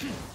哼